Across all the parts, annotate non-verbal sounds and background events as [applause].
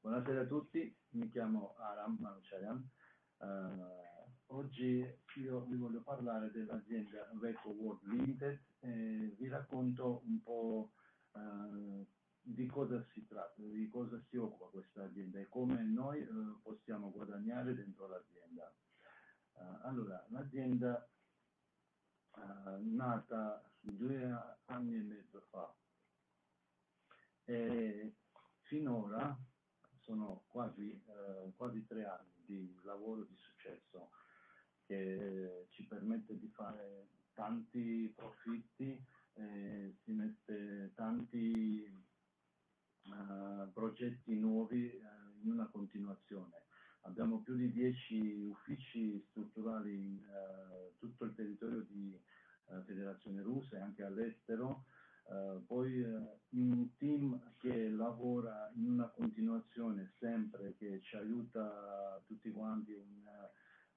Buonasera a tutti, mi chiamo Aram Manuchayan. Uh, oggi io vi voglio parlare dell'azienda Veco World Limited e vi racconto un po' uh, di cosa si tratta, di cosa si occupa questa azienda e come noi uh, possiamo guadagnare dentro l'azienda. allora, l'azienda è nata due anni e mezzo fa e finora sono quasi, eh, quasi tre anni di lavoro di successo che ci permette di fare tanti profitti, eh, si mette tanti uh, progetti nuovi uh, in una continuazione. Abbiamo più di dieci uffici strutturali in uh, tutto il territorio di Federazione Russa e anche all'estero poi uh, un team che lavora in una continuazione sempre, che ci aiuta tutti quanti, un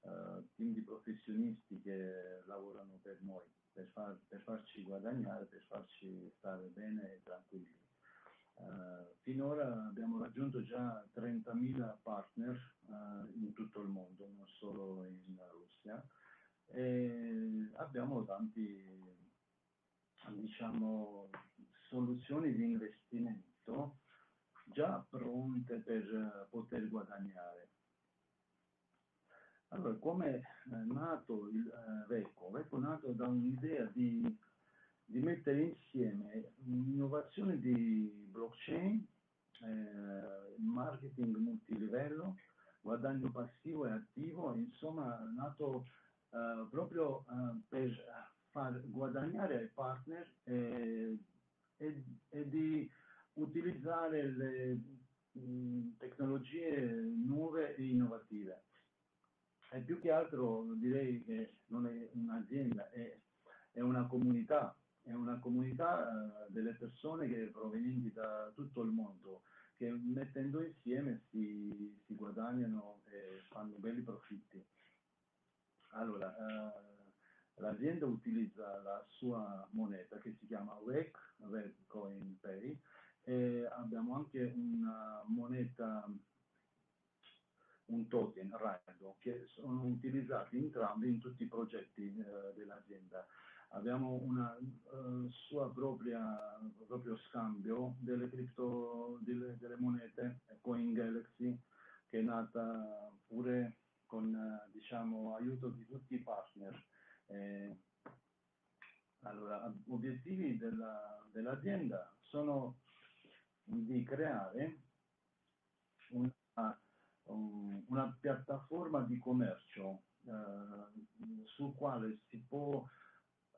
uh, team di professionisti che lavorano per noi, per, far, per, farci guadagnare, per farci stare bene e tranquilli. finora abbiamo raggiunto già 30.000 partner in tutto il mondo, non solo in Russia, e abbiamo tanti diciamo, soluzioni di investimento già pronte per eh, poter guadagnare. Allora, come è nato il eh, VECO? VECO è nato da un'idea di, di, mettere insieme un'innovazione di blockchain, eh, marketing multilivello, guadagno passivo e attivo, insomma, è nato eh, proprio eh, per far guadagnare ai partner e, e, e di utilizzare le mh, tecnologie nuove e innovative. E più che altro direi che non è un'azienda, è, è, una comunità, è una comunità uh, delle persone che provenienti da tutto il mondo, che mettendo insieme si, si guadagnano e fanno belli profitti. Allora, uh, L'azienda utilizza la sua moneta che si chiama REC, Red Coin Pay, e abbiamo anche una moneta, un token, RAIDO, che sono utilizzati entrambi in tutti i progetti eh, dell'azienda. Abbiamo una uh, sua proprio scambio delle, cripto, delle, delle monete Coin Galaxy, che è nata pure con uh, diciamo, aiuto di tutti i partner eh, allora, obiettivi della, dell'azienda sono di creare una, una piattaforma di commercio eh, sul quale si può,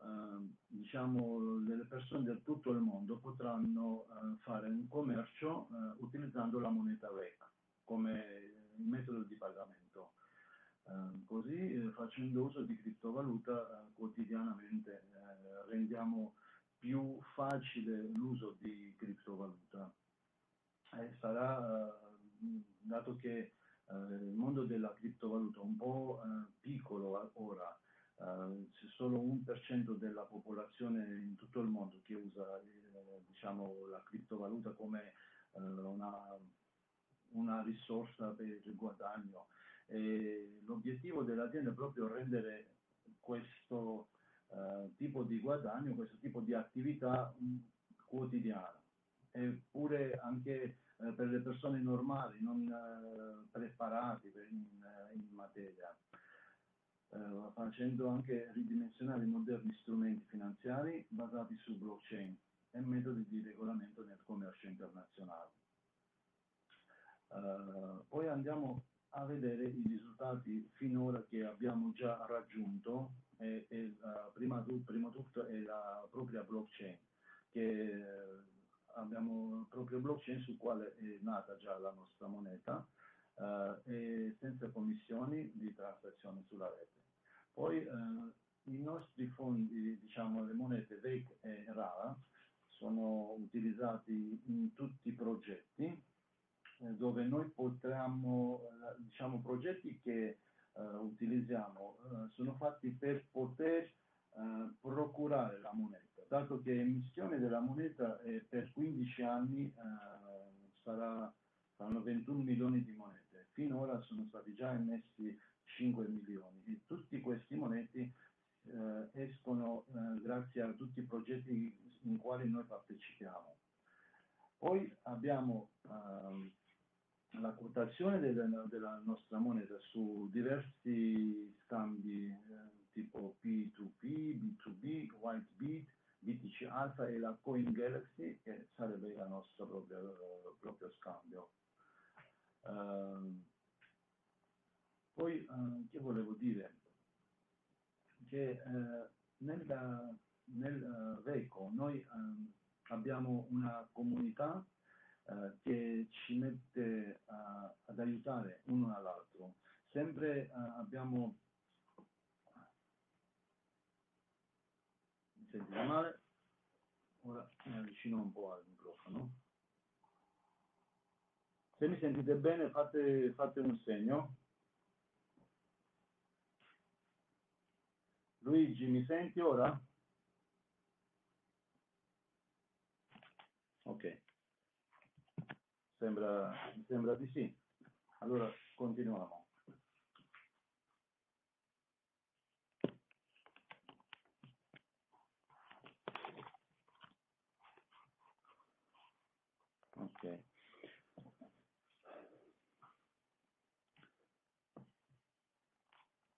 eh, diciamo, le persone da tutto il mondo potranno eh, fare un commercio eh, utilizzando la moneta REC come metodo di pagamento. Ehm, così eh, facendo uso di criptovaluta eh, quotidianamente eh, rendiamo più facile l'uso di criptovaluta. E sarà, dato che il mondo della criptovaluta è un po' piccolo ora, c'è solo un per cento della popolazione in tutto il mondo che usa diciamo, la criptovaluta come una, una risorsa per il guadagno. L'obiettivo dell'azienda è proprio rendere questo eh, tipo di guadagno, questo tipo di attività mh, quotidiana, eppure anche eh, per le persone normali, non eh, preparate in, eh, in, materia, facendo anche ridimensionare i moderni strumenti finanziari basati su blockchain e metodi di regolamento nel commercio internazionale. Poi andiamo a vedere i risultati finora che abbiamo già raggiunto e, e uh, prima, prima tutto è la propria blockchain che abbiamo proprio blockchain sul quale è nata già la nostra moneta uh, e senza commissioni di transazione sulla rete. Poi i nostri fondi, diciamo le monete VEC e RARA, sono utilizzati in tutti i progetti eh, dove noi potremmo, eh, diciamo, progetti che uh, utilizziamo uh, sono fatti per poter procurare la moneta, dato che l'emissione della moneta è per 15 anni sarà saranno 21 milioni di monete. Finora sono stati già emessi 5 milioni e tutti questi moneti eh, escono eh, grazie a tutti i progetti in quali noi partecipiamo. Poi abbiamo eh, la quotazione della, della, nostra moneta su diversi scambi eh, tipo P2P, B2B, Whitebit, BTC Alpha e la Coin Galaxy che sarebbe il nostro proprio, proprio scambio. Uh, poi uh, che volevo dire? Che uh, nel, nel VECO noi abbiamo una comunità che ci mette ad aiutare uno all'altro. Sempre abbiamo mi sentite male? Ora mi avvicino un po' al microfono. Se mi sentite bene fate, fate un segno. Luigi, mi senti ora? Ok. Sembra, sembra di sì. Allora continuiamo. Ok.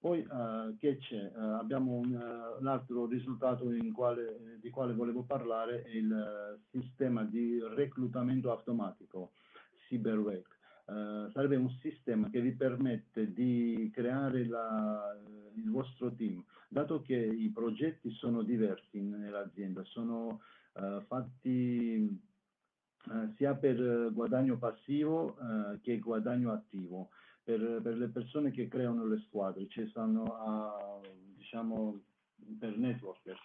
Poi uh, che c'è? Uh, abbiamo un, uh, un, altro risultato quale, di quale volevo parlare, è il sistema di reclutamento automatico, CyberRec. sarebbe un sistema che vi permette di creare la, il vostro team, dato che i progetti sono diversi nell'azienda, sono fatti eh, sia per guadagno passivo eh, che guadagno attivo. Per, per, le persone che creano le squadre, ci sono a, diciamo per networkers,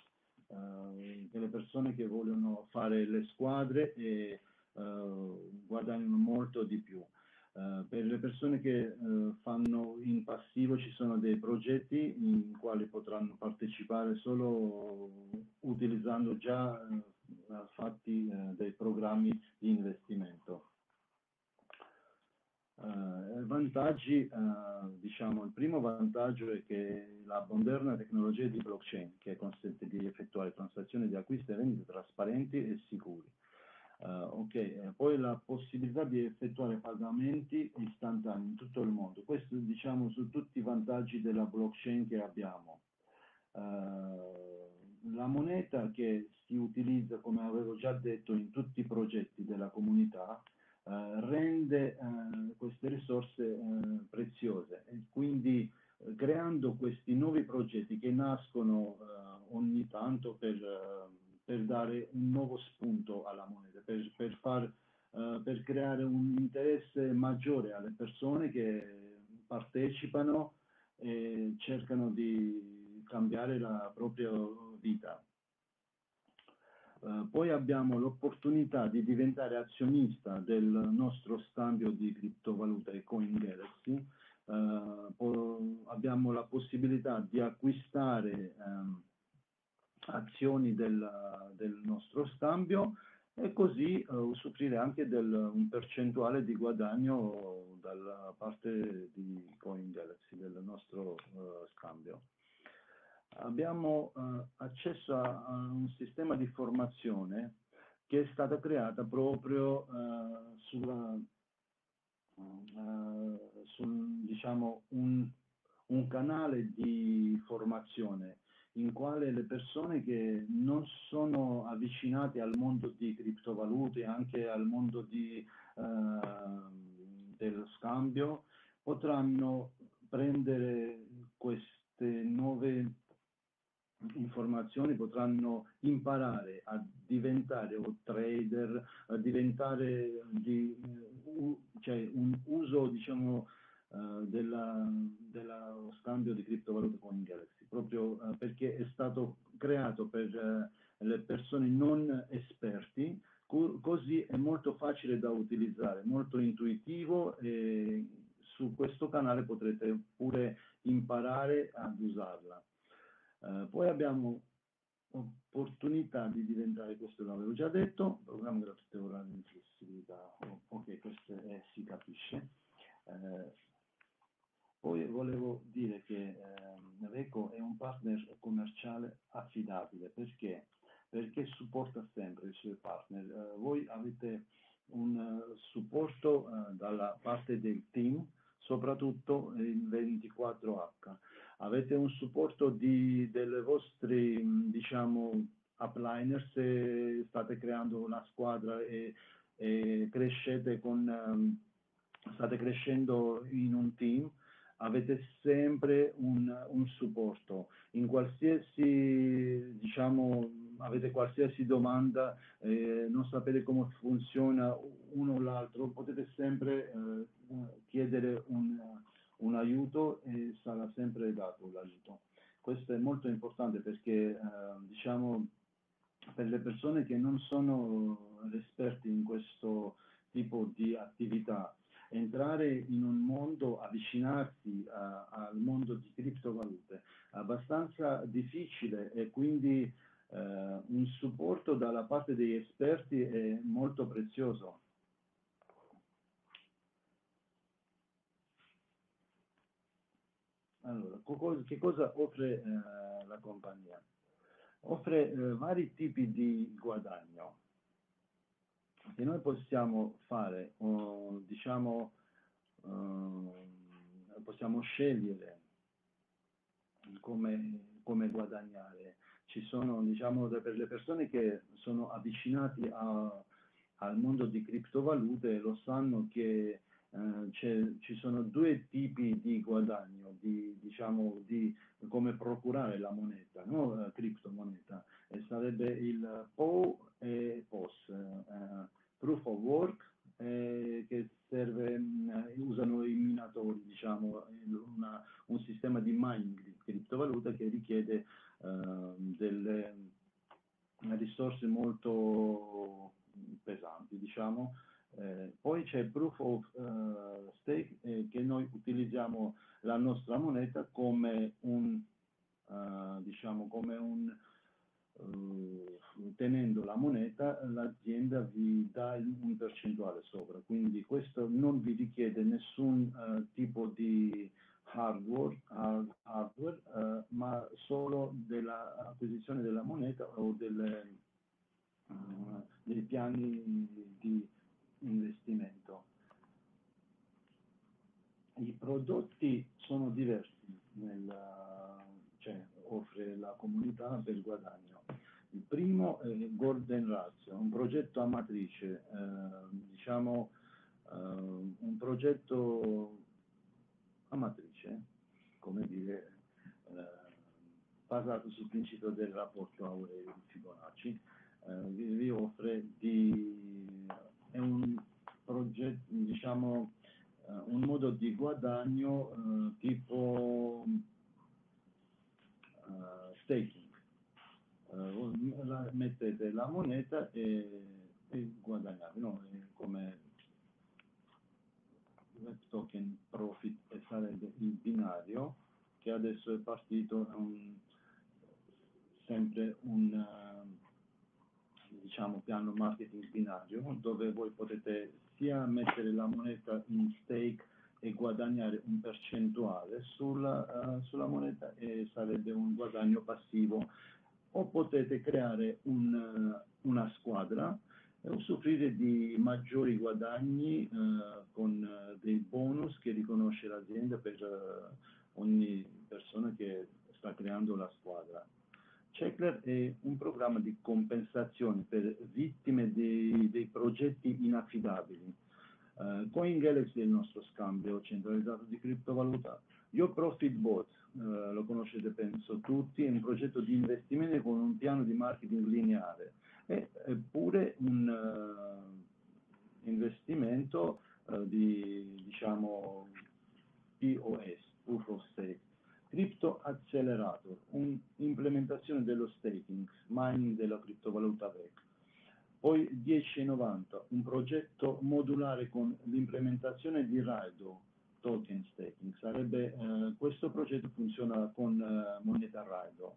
eh, delle persone che vogliono fare le squadre e eh, guadagnano molto di più. Uh, per le persone che uh, fanno in passivo ci sono dei progetti in quali potranno partecipare solo utilizzando già uh, fatti dei programmi di investimento. Uh, vantaggi, uh, diciamo, il primo vantaggio è che la moderna tecnologia di blockchain che consente di effettuare transazioni di acquisto e vendita trasparenti e sicuri. Uh, ok, poi la possibilità di effettuare pagamenti istantanei in tutto il mondo. Questo diciamo su tutti i vantaggi della blockchain che abbiamo. La moneta che si utilizza, come avevo già detto, in tutti i progetti della comunità, rende eh, queste risorse eh, preziose e quindi eh, creando questi nuovi progetti che nascono eh, ogni tanto per, eh, per, dare un nuovo spunto alla moneta, per, per, far, per creare un interesse maggiore alle persone che partecipano e cercano di cambiare la propria vita. Uh, poi abbiamo l'opportunità di diventare azionista del nostro scambio di criptovalute e Coin Galaxy. Uh, abbiamo la possibilità di acquistare um, azioni del, del, nostro scambio e così uh, usufruire anche di un percentuale di guadagno dalla parte di Coin Galaxy, del nostro scambio abbiamo eh, accesso a, a, un sistema di formazione che è stata creata proprio eh, sulla, eh, sul, diciamo, un, un canale di formazione in quale le persone che non sono avvicinate al mondo di criptovalute, anche al mondo di, eh, dello scambio, potranno prendere queste nuove informazioni potranno imparare a diventare o trader, a diventare di, uh, cioè un uso diciamo uh, della, dello scambio di criptovalute con Galaxy, proprio uh, perché è stato creato per le persone non esperti, co così è molto facile da utilizzare, molto intuitivo e su questo canale potrete pure imparare ad usarla. Eh, poi abbiamo opportunità di diventare, questo l'avevo già detto, programma gratuito orario di flessibilità, oh, ok, questo è, si capisce. Eh, poi volevo dire che eh, Reco è un partner commerciale affidabile, perché? Perché supporta sempre i suoi partner. Eh, voi avete un uh, supporto uh, dalla parte del team, soprattutto in 24H. Avete un supporto di, delle vostre, diciamo, upliners se state creando una squadra e, e crescete con, um, state crescendo in un team, avete sempre un, un supporto. In qualsiasi, diciamo, avete qualsiasi domanda, eh, non sapete come funziona uno o l'altro, potete sempre eh, chiedere un, un, aiuto e sarà sempre dato l'aiuto. Questo è molto importante perché, eh, diciamo, per le persone che non sono esperti in questo tipo di attività, entrare in un mondo, avvicinarsi a, al mondo di criptovalute è abbastanza difficile e quindi eh, un supporto dalla parte degli esperti è molto prezioso. Allora, che cosa offre eh, la compagnia? Offre eh, vari tipi di guadagno che noi possiamo fare, o, diciamo, uh, possiamo scegliere come, come, guadagnare. Ci sono, diciamo, per le persone che sono avvicinati a, al mondo di criptovalute lo sanno che eh, ci sono due tipi di guadagno, di, diciamo, di come procurare la moneta, no? la criptomoneta, e sarebbe il PO e POS, eh, Proof of Work, eh, che serve, mh, usano i minatori, diciamo, una, un sistema di mining di criptovaluta che richiede eh, delle risorse molto pesanti, diciamo, eh, poi c'è Proof of uh, Stake eh, che noi utilizziamo la nostra moneta come un, uh, diciamo, come un uh, tenendo la moneta l'azienda vi dà un percentuale sopra, quindi questo non vi richiede nessun tipo di hardware, hard, hardware ma solo dell'acquisizione della moneta o delle, dei piani di investimento. I prodotti sono diversi, nel, cioè offre la comunità per guadagno. Il primo è Golden Razio, un progetto a matrice, eh, diciamo eh, un progetto a matrice, come dire, eh, basato sul principio del rapporto Aurelio Fibonacci, eh, vi, vi offre di è un progetto, diciamo, uh, un modo di guadagno uh, tipo uh, staking. Mettete la moneta e, e guadagnate, no? come web token profit e sarebbe il binario che adesso è partito un, sempre un diciamo, piano marketing binario dove voi potete sia mettere la moneta in stake e guadagnare un percentuale sulla, uh, sulla moneta e sarebbe un guadagno passivo o potete creare un, uh, una squadra e usufruire di maggiori guadagni uh, con dei bonus che riconosce l'azienda per ogni persona che sta creando la squadra. CECLER è un programma di compensazione per vittime dei, dei progetti inaffidabili. Uh, CoinGalaxy è il nostro scambio centralizzato di criptovaluta. Io Bot, uh, lo conoscete penso tutti, è un progetto di investimento con un piano di marketing lineare. È, è pure un uh, investimento di, diciamo, POS, Proof of Stake Crypto Accelerator, un'implementazione dello staking, mining della criptovaluta VEC. Poi 1090, un progetto modulare con l'implementazione di Raido, token staking. Sarebbe, eh, questo progetto funziona con eh, moneta Raido.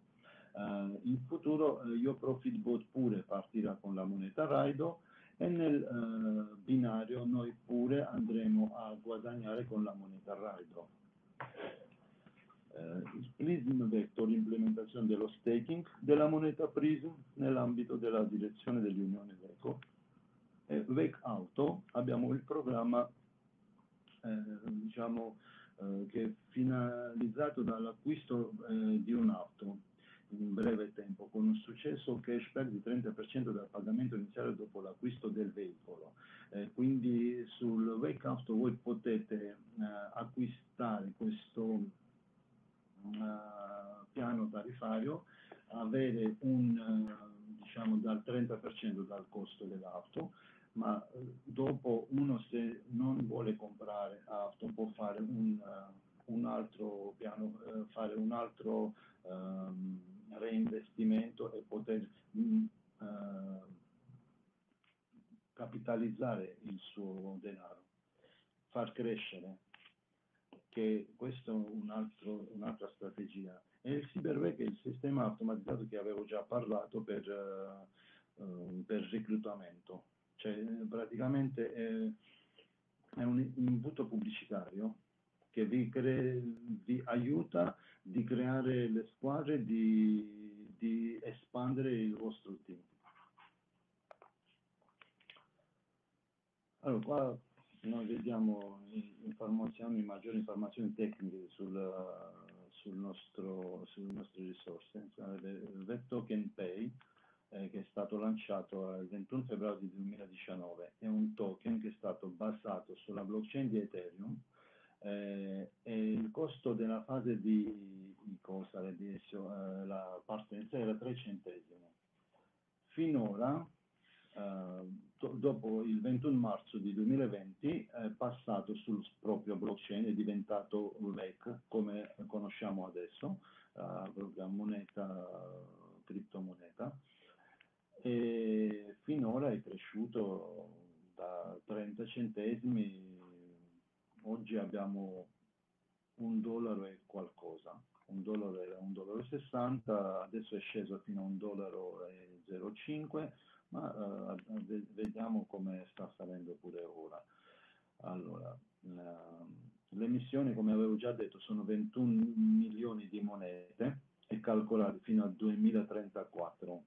Eh, in futuro eh, io Profitbot pure partirà con la moneta Raido e nel eh, binario noi pure andremo a guadagnare con la moneta Raido. Eh, Prism Vector, l'implementazione dello staking della moneta Prism nell'ambito della direzione dell'Unione Veco. E Vec Auto abbiamo il programma eh, diciamo, eh, che è finalizzato dall'acquisto eh, di un'auto in breve tempo con un successo cashback di 30% del pagamento iniziale dopo l'acquisto del veicolo. Eh, quindi sul Wake Auto voi potete eh, acquistare questo uh, piano tariffario, avere un, uh, diciamo, dal 30% dal costo dell'auto, ma uh, dopo uno se non vuole comprare auto può fare un, un altro piano, fare un altro um, reinvestimento e poter mh, capitalizzare il suo denaro, far crescere, che questa è un un'altra strategia. E il Cyberway è il sistema automatizzato che avevo già parlato per, uh, per reclutamento, cioè praticamente è, è un imbuto pubblicitario che vi, vi, aiuta di creare le squadre, di, di espandere il vostro team. Allora, qua noi vediamo informazioni, maggiori informazioni tecniche sul, sul nostro, sulle nostre risorse. Il Web Token Pay, eh, che è stato lanciato il 21 febbraio 2019, è un token che è stato basato sulla blockchain di Ethereum eh, e il costo della fase di, di cosa, di, eh, la partenza era 3 centesimi. Finora dopo il 21 marzo di 2020 è passato sul proprio blockchain, è diventato VEC come conosciamo adesso, uh, propria moneta, criptomoneta, e finora è cresciuto da 30 centesimi, oggi abbiamo un dollaro e qualcosa, un dollaro e un dollaro e 60, adesso è sceso fino a un dollaro e 0,5 ma uh, vediamo come sta salendo pure ora. Allora, uh, le emissioni, come avevo già detto, sono 21 milioni di monete e calcolate fino al 2034.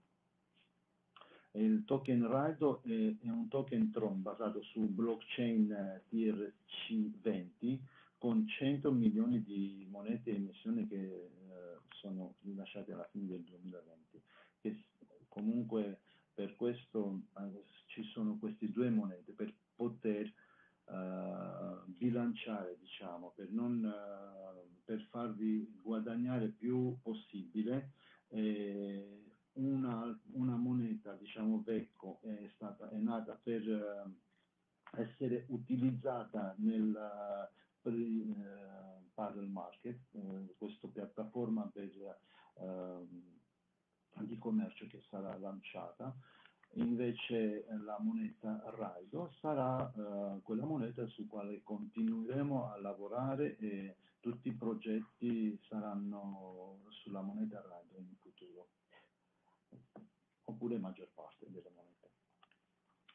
Il token Raido è, è, un token Tron basato su blockchain eh, TRC20 con 100 milioni di monete e emissioni che eh, sono rilasciate alla fine del 2020, che comunque per questo eh, ci sono queste due monete, per poter uh, bilanciare, diciamo, per, non, uh, per farvi guadagnare più possibile. Eh, una, una, moneta, diciamo, Vecco è, stata, è nata per uh, essere utilizzata nel paddle market, questa piattaforma per di commercio che sarà lanciata, invece eh, la moneta Raido sarà uh, quella moneta su quale continueremo a lavorare e tutti i progetti saranno sulla moneta Raido in futuro, oppure maggior parte delle monete.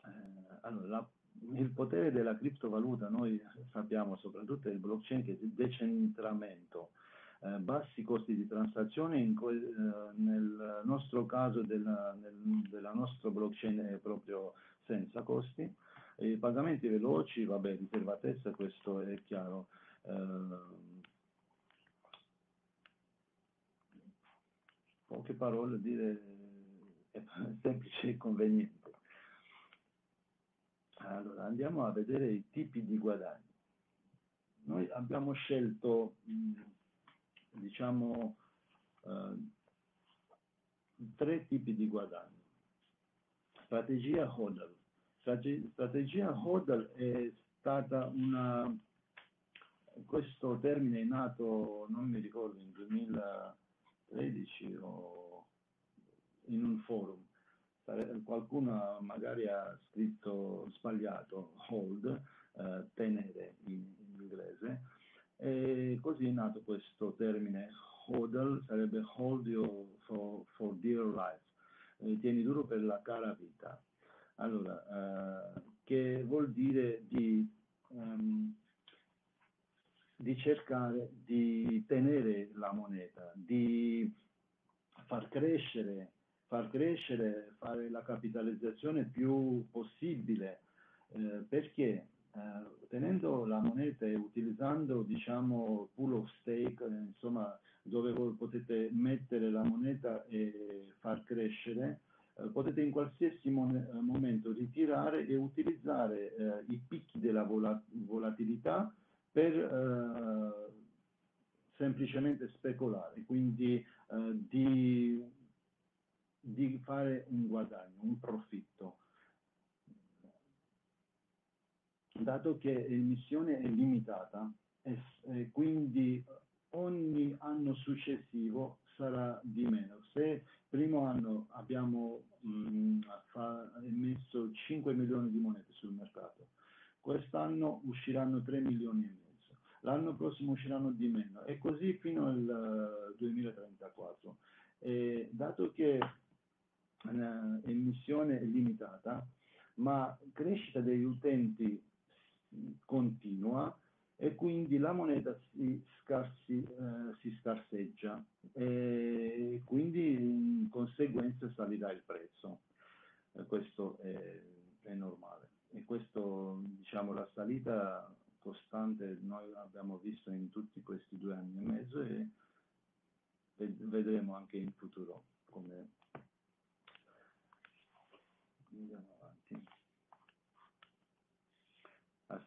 Eh, allora, la, il potere della criptovaluta, noi sappiamo soprattutto il blockchain che è il decentramento, eh, bassi costi di transazione, in, eh, nel nostro caso della, nel, della nostra blockchain è proprio senza costi, e pagamenti veloci, vabbè, riservatezza, questo è chiaro. Eh, poche parole dire è semplice e conveniente. Allora, andiamo a vedere i tipi di guadagni. Noi abbiamo scelto mh, diciamo, eh, tre tipi di guadagni. Strategia HODL. Strategia HODL è stata una, questo termine è nato, non mi ricordo, in 2013 o in un forum. Qualcuno magari ha scritto sbagliato hold, eh, tenere in, in inglese, e così è nato questo termine HODL, sarebbe Hold You for, for Dear Life, eh, tieni duro per la cara vita. Allora, eh, che vuol dire di, um, di cercare di tenere la moneta, di far crescere, far crescere, fare la capitalizzazione più possibile, eh, perché eh, tenendo la moneta e utilizzando diciamo pool of stake, eh, insomma dove voi potete mettere la moneta e far crescere, eh, potete in qualsiasi mon- momento ritirare e utilizzare eh, i picchi della vola- volatilità per eh, semplicemente speculare, quindi eh, di, di fare un guadagno, un profitto. Dato che l'emissione è limitata e, quindi ogni anno successivo sarà di meno. Se primo anno abbiamo mh, mm, fa, emesso 5 milioni di monete sul mercato, quest'anno usciranno 3 milioni e mezzo, l'anno prossimo usciranno di meno e così fino al 2034. Eh, e dato che l'emissione è limitata, ma crescita degli utenti continua e quindi la moneta si, scarsi, eh, si scarseggia e quindi in conseguenza salirà il prezzo. E questo è, è normale e questo, diciamo, la salita costante noi abbiamo visto in tutti questi due anni e mezzo e vedremo anche in futuro come andiamo avanti.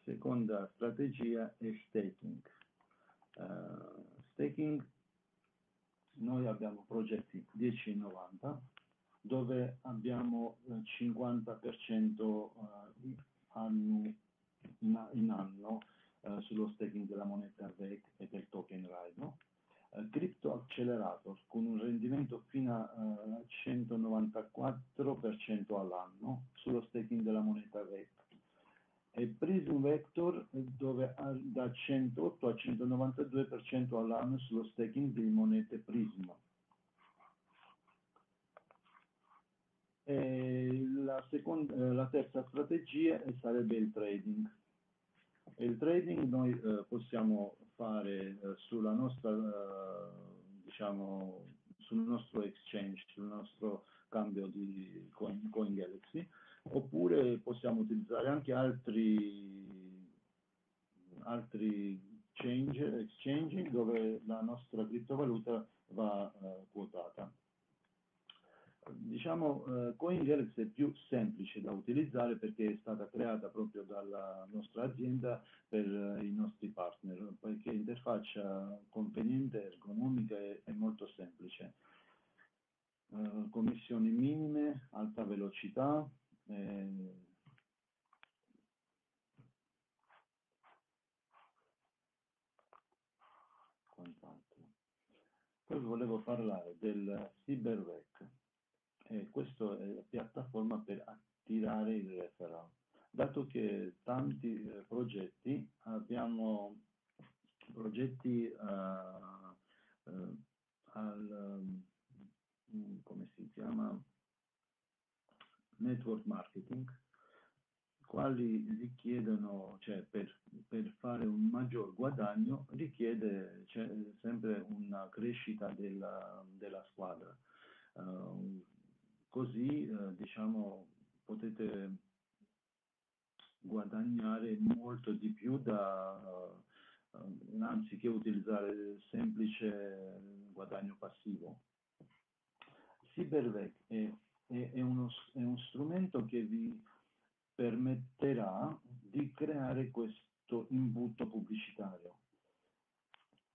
Seconda strategia è staking. Uh, staking, noi abbiamo progetti 10,90 dove abbiamo il 50% eh, anno, in, in, anno eh, sullo staking della moneta VEC e del token Rhino. Eh, Crypto Accelerator con un rendimento fino a eh, 194% all'anno sullo staking della moneta VEC e Prism Vector dove da 108 a 192% all'anno sullo staking di monete Prism. La, seconda, eh, la, terza strategia sarebbe il trading. Il trading noi eh, possiamo fare eh, sulla nostra, eh, diciamo, sul nostro exchange, sul nostro cambio di Coin, Coin Galaxy, oppure possiamo utilizzare anche altri, altri change, exchange dove la nostra criptovaluta va uh, quotata. Diciamo, uh, CoinGalaxy è più semplice da utilizzare perché è stata creata proprio dalla nostra azienda per uh, i nostri partner, perché l'interfaccia conveniente, ergonomica e, è molto semplice. Uh, commissioni minime, alta velocità, eh, quant'altro. Poi volevo parlare del CyberRec e questa è la piattaforma per attirare il referral. Dato che tanti eh, progetti abbiamo progetti uh, uh, al um, come si chiama network marketing, quali richiedono, cioè per, per fare un maggior guadagno, richiede cioè, sempre una crescita della, della squadra. Uh, così, uh, diciamo, potete guadagnare molto di più da, uh, anziché utilizzare il semplice guadagno passivo. Cybervec è è, è, uno, è uno strumento che vi permetterà di creare questo imbuto pubblicitario.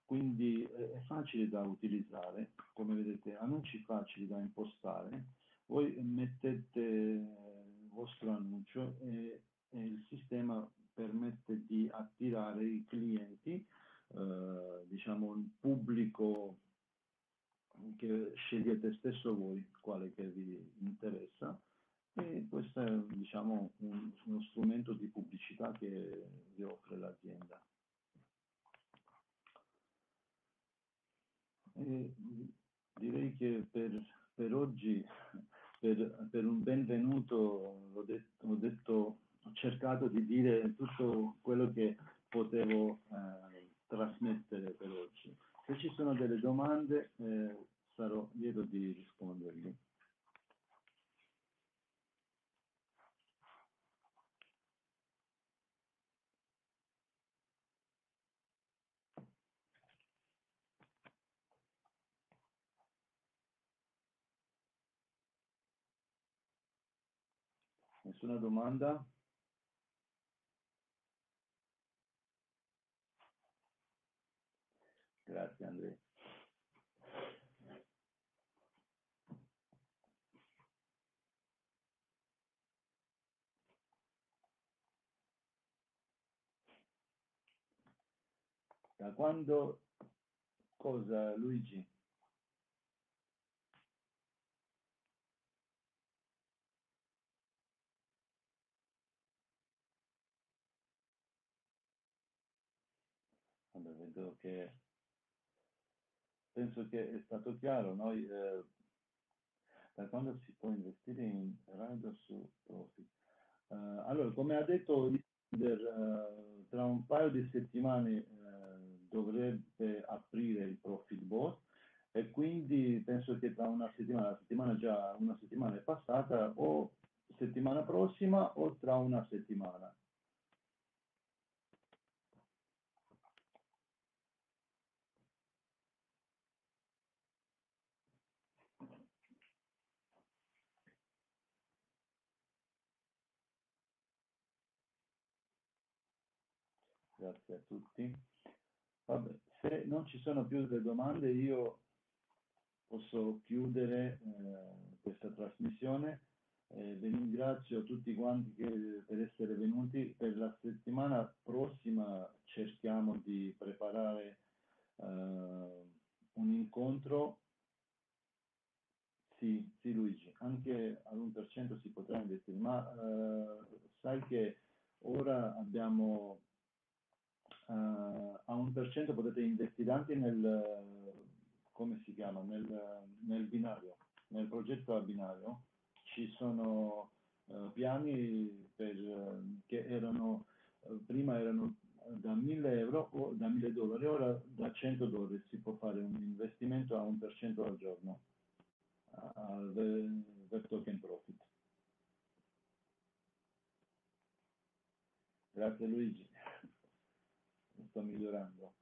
Quindi è facile da utilizzare, come vedete, annunci facili da impostare. Voi mettete il vostro annuncio e, e il sistema permette di attirare i clienti, eh, diciamo il pubblico che scegliete stesso voi quale che vi interessa e questo è diciamo, un, uno strumento di pubblicità che vi offre l'azienda. Direi che per, per oggi, per, per, un benvenuto, ho, detto, ho, detto, ho cercato di dire tutto quello che potevo eh, trasmettere se ci sono delle domande eh, sarò lieto di rispondergli. Nessuna domanda? Grazie Andrea. Da quando cosa Luigi? Vabbè, vedo che penso che è stato chiaro, noi eh, da quando si può investire in rider su profit. Uh, allora, come ha detto il leader, uh, tra un paio di settimane uh, dovrebbe aprire il profit bot e quindi penso che tra una settimana, la settimana già una settimana è passata o settimana prossima o tra una settimana. Grazie a tutti. Vabbè, se non ci sono più delle domande io posso chiudere eh, questa trasmissione. Eh, vi ringrazio tutti quanti che, per essere venuti. Per la settimana prossima cerchiamo di preparare eh, un incontro. Sì, sì Luigi, anche all'1% si potrà investire, ma eh, sai che ora abbiamo uh, a un per cento potete investire anche nel, come si chiama, nel, nel binario, nel progetto a binario. Ci sono uh, piani per, che erano, prima erano da 1000 euro o da 1000 dollari, ora da 100 dollari si può fare un investimento a un per cento al giorno per token profit. Grazie Luigi sto migliorando.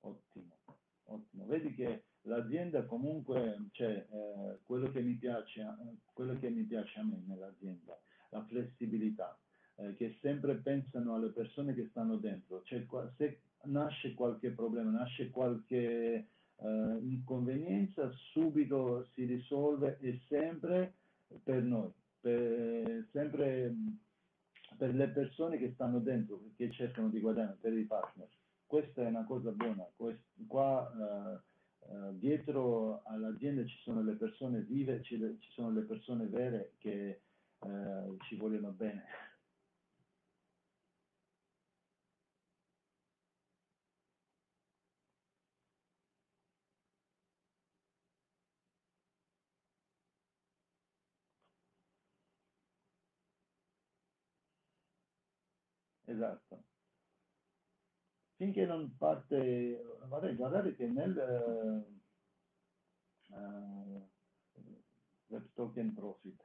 Ottimo, ottimo. Vedi che l'azienda comunque, cioè, eh, quello, che mi piace, quello che mi piace a me nell'azienda, la flessibilità, eh, che sempre pensano alle persone che stanno dentro, cioè, se nasce qualche problema, nasce qualche eh, inconvenienza, subito si risolve e sempre per noi, per, sempre per le persone che stanno dentro, che cercano di guadagnare, per i partner. Questa è una cosa buona, Quest, qua eh, Uh, dietro all'azienda ci sono le persone vive, ci, ci sono le persone vere che uh, ci vogliono bene. Esatto finché non parte, guardate, guardate che nel uh, uh, Web Token Profit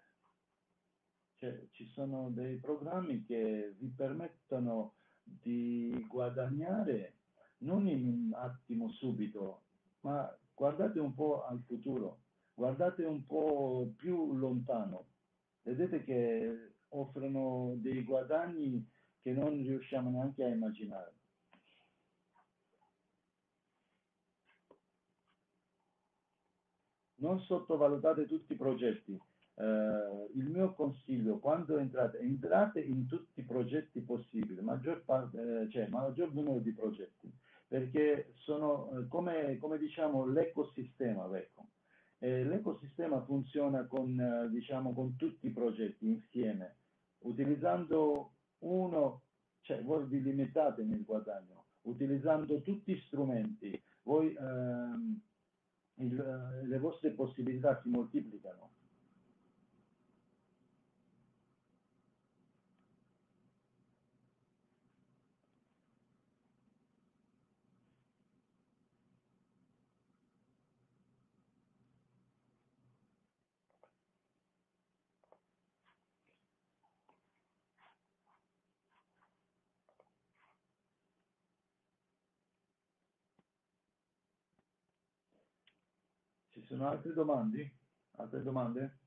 cioè, ci sono dei programmi che vi permettono di guadagnare non in un attimo subito, ma guardate un po' al futuro, guardate un po' più lontano, vedete che offrono dei guadagni che non riusciamo neanche a immaginare. Non sottovalutate tutti i progetti. Eh, il mio consiglio, quando entrate, entrate in tutti i progetti possibili, maggior, parte, eh, cioè, maggior numero di progetti, perché sono eh, come, come, diciamo l'ecosistema, ecco. l'ecosistema funziona con, eh, diciamo, con tutti i progetti insieme, utilizzando uno, cioè voi vi limitate nel guadagno, utilizzando tutti gli strumenti, voi ehm, il, le vostre possibilità si moltiplicano. Sono altre domande? Altre domande?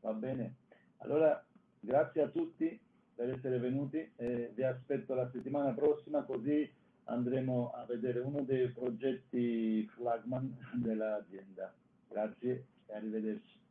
Va bene. Allora, grazie a tutti per essere venuti e vi aspetto la settimana prossima così andremo a vedere uno dei progetti flagman [laughs] dell'azienda. Grazie e arrivederci.